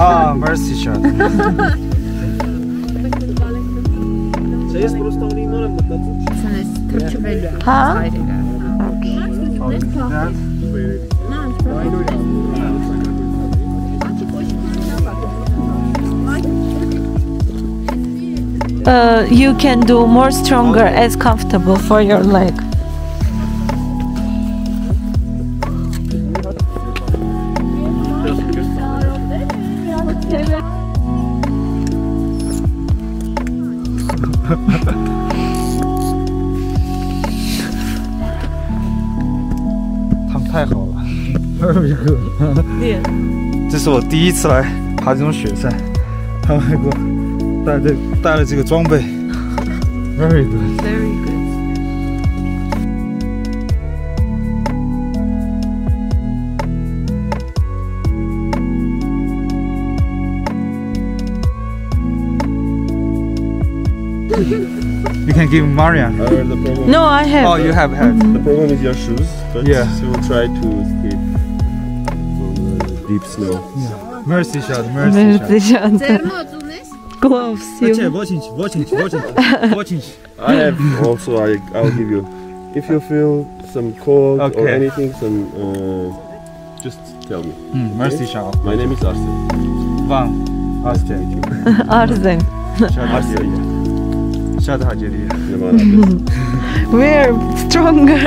Ah, mercy shot. Uh, you can do more stronger as comfortable for your leg. Very good. 这是我第一次来爬这种雪山，他们还给我带这带了这个装备。Very good. Very good. You can give Marian. Uh, the problem, No, I have. Oh, you have had. the problem is your shoes, but Yeah. she will try to escape from the deep snow. Mercy shot, mercy shot. Mercy Gloves. Watch You. it, watch it, watch it, watch it, watch it. I have also. I I'll give you. If you feel some cold or anything, some uh, just tell me. Mm, mercy shot. My name is Arsen. Van. Asya. Arzen. Shot Asya. Shot Haceri. We're stronger.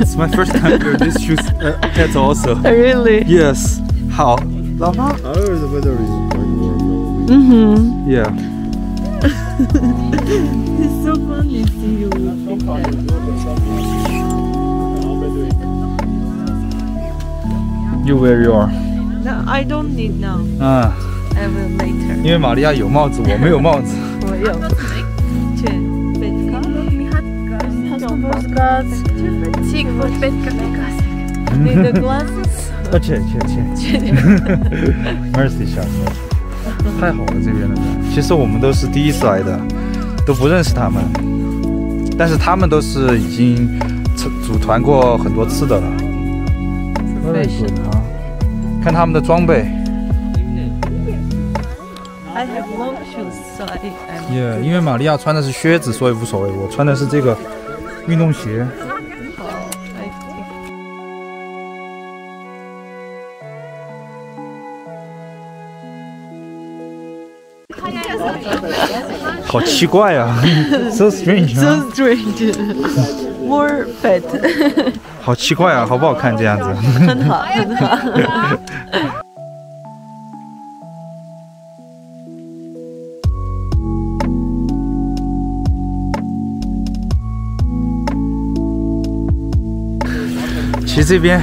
It's my first time wear these shoes. Uh, that's also. really. Yes. How? Lama? However, the weather is quite warm now. Mm-hmm. Yeah. It's so funny to see you. You wear your. No, I don't need now. 啊， I will later. 因为玛利亚有帽子，我没有帽子。我有。 Need the glasses? 啊，切切切。Mercy 小太好了，这边的人。其实我们都是第一次来的，都不认识他们，但是他们都是已经组组团过很多次的了。看他们的装备。I have long shoes, so I am. Yeah，因为玛利亚穿的是靴子，所以无所谓。我穿的是这个运动鞋。好奇怪啊，so strange 啊，So strange. More fat. 好奇怪啊，好不好看这样子？很好，很好。其实这边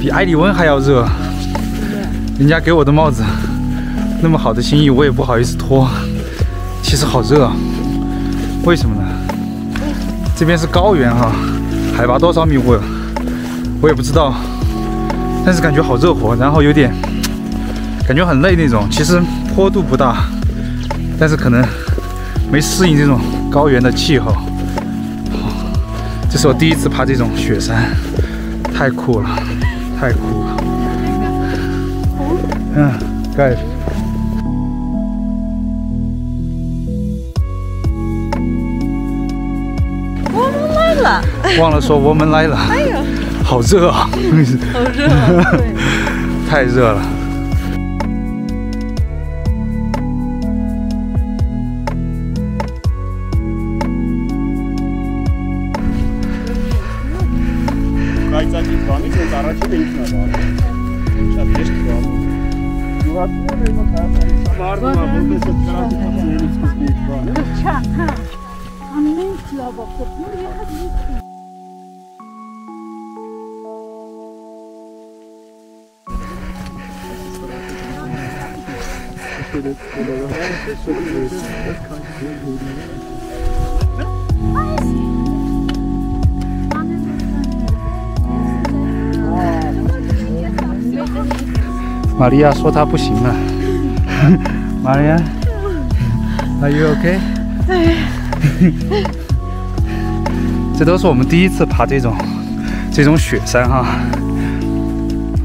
比埃里温还要热，人家给我的帽子那么好的心意，我也不好意思脱。其实好热，为什么呢？这边是高原哈，海拔多少米我我也不知道，但是感觉好热火，然后有点感觉很累那种。其实坡度不大，但是可能没适应这种高原的气候。这是我第一次爬这种雪山。太酷了，太酷了。嗯，盖。我们来了，忘了说我们来了。哎呀，好热啊！好热啊。太热了。Karaci denkine bağlı. Çatıştı bağlı. Murat ne öyle bak ha? Var mı var? Burada ise Karaci kapısı en üst değil şu an. Uçak ha. Anlayın kulağa bakıp. Buraya hadi. şöyle şöyle. Çok iyi. Ay. 玛利亚说她不行了。玛利亚，Are you okay？这都是我们第一次爬这种这种雪山哈。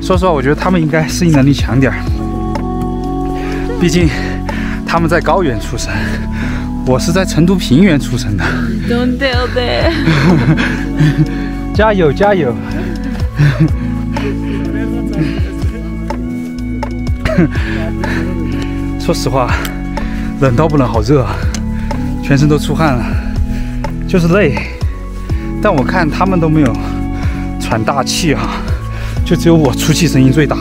说实话，我觉得他们应该适应能力强点儿。毕竟他们在高原出生，我是在成都平原出生的。Don't tell that. 加油加油！说实话，冷到不冷，好热啊，全身都出汗了，就是累。但我看他们都没有喘大气啊，就只有我出气声音最大，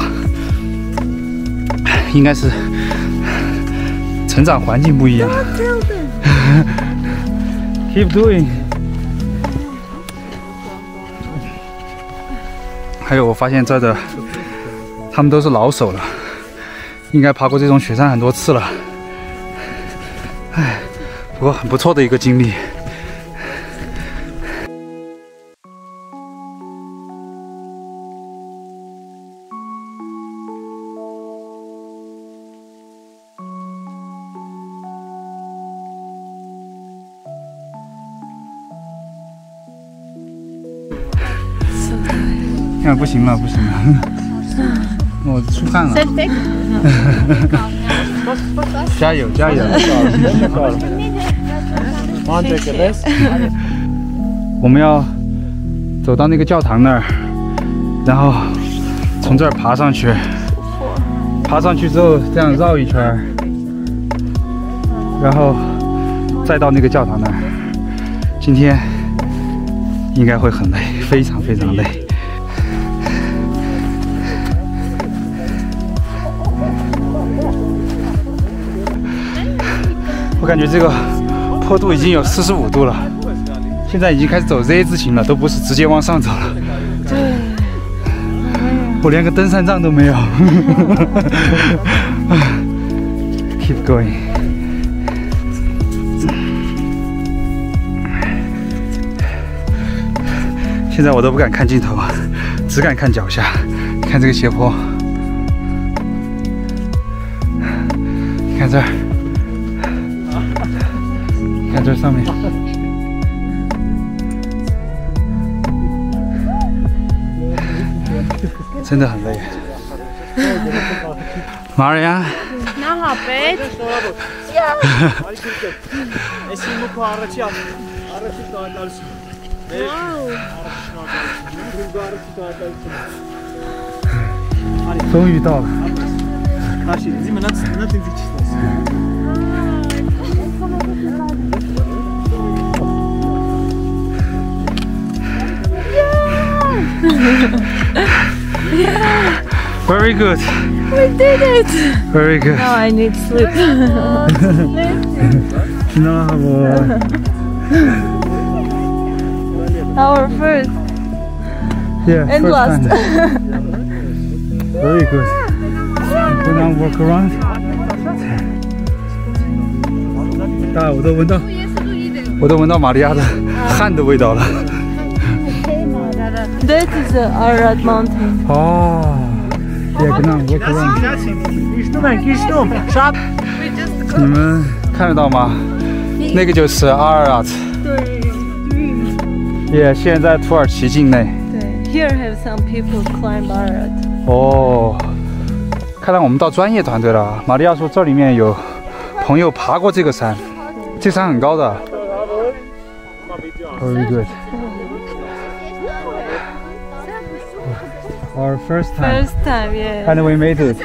应该是成长环境不一样。Keep doing。还有，我发现这的他们都是老手了，应该爬过这种雪山很多次了。哎，不过很不错的一个经历。看不行了，不行了，我出汗了。加油加油！我们要走到那个教堂那儿，然后从这儿爬上去。爬上去之后，这样绕一圈，然后再到那个教堂那儿。今天应该会很累，非常非常累。我感觉这个坡度已经有四十五度了，现在已经开始走 Z 字形了，都不是直接往上走了。我连个登山杖都没有。Keep going。现在我都不敢看镜头，只敢看脚下，看这个斜坡。你看这儿。看这上面，真的很累。马尔呀，Nahapet. Wow. 终于到了。Very good. We did it. Very good. Now I need sleep. No, well, Our first yeah. and first last. time. Very good. Go down, walk around. 啊，我都闻到，我都闻到玛利亚的汗的味道了。 That is the Ararat Mountain. 哦，Yeah, walk around. 你们看得到吗？那个就是阿尔拉特。也现在土耳其境内。对 Here have some people climb Ararat. 哦，看来我们到专业团队了。玛利亚说这里面有朋友爬过这个山，这山很高的。Very good. Our first time, First time, yeah. and we made it.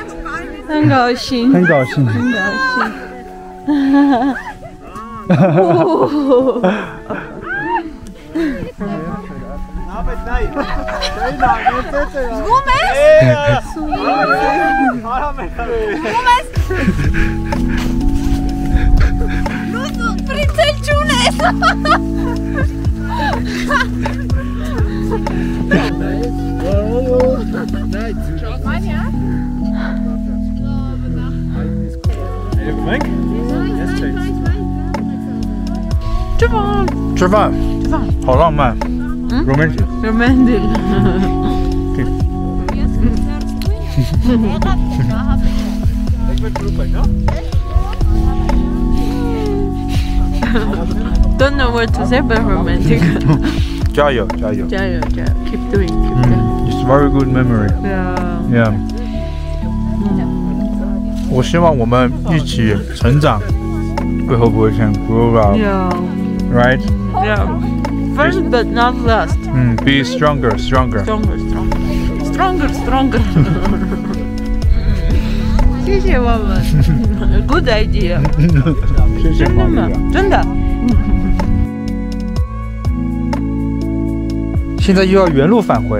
很高兴，很高兴。很高兴。 吃饭吃饭，吃饭好浪漫。Romantic. Romantic. Don't know what to say, but romantic. 加油，加油。加油加油 Keep doing, keep doing. Mm, it's very good memory. Yeah. Yeah. 我希望我们一起成长。We hope we can grow up, Yeah. right? Yeah. First but not last. 嗯，be stronger, stronger. Stronger, stronger. Stronger, stronger. 谢谢我们。Good idea. 谢谢真的吗？真的。 现在又要原路返回。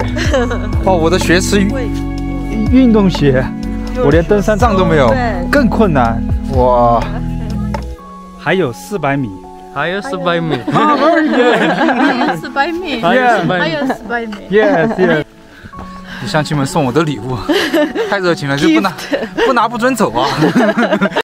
哇，我的学词运运动鞋，我连登山杖都没有，更困难。哇，还有四百米。还有四百米，啊，very good。还有四百米，还有四百米。还有四百米。Yes, yes。乡亲们送我的礼物，太热情了，就不拿不拿不准走啊！